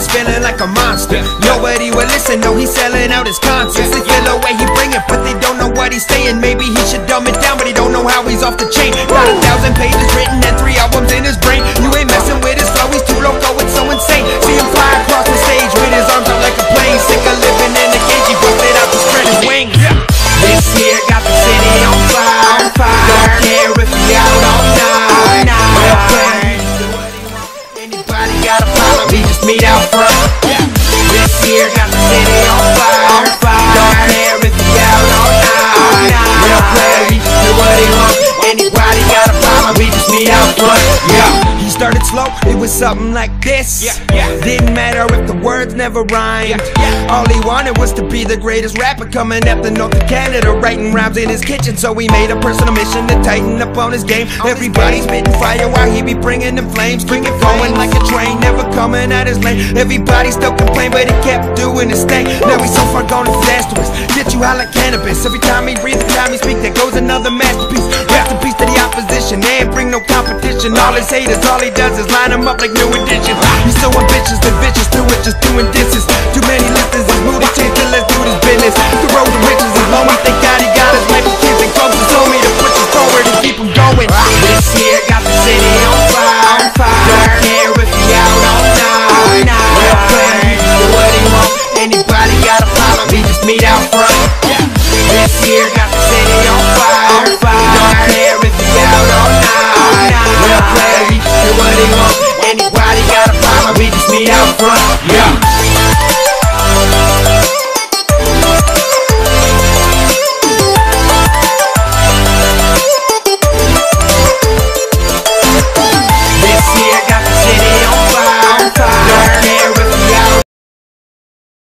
was feeling like a monster. Nobody would listen, no, he's selling out his concerts. They feel the way he bring it, but they don't know what he's saying. Maybe he should dumb it down, but he don't know how he's off the chain. Got a thousand pages written and three albums in his brain. Yeah. He started slow. It was something like this. Yeah, yeah. Didn't matter if the words never rhymed. All he wanted was to be the greatest rapper coming up the north of Canada, writing rhymes in his kitchen. So he made a personal mission to tighten up on his game. Everybody's spitting fire while he be bringing the flames, bringing flowing like a train, never coming out his lane. Everybody still complain, but he kept doing his thing. Now he's so far gone, it's disastrous. Get you high like cannabis. Every time he breathes, every time he speaks, there goes another masterpiece. Rest in peace to the opposition, they ain't bring no competition. All his haters, all he does is line them up like new edition. He's so ambitious, the vicious, do it just doing disses. Too many listeners, his mood is changed, let's do this business. The road to riches is lonely, thank God he got his life. Kids and folks told me to push us forward and keep him going. This here got the city on fire. Don't care if he out all night. Real plan, he do what he want. Anybody got a problem, we just meet out front. This here Yeah.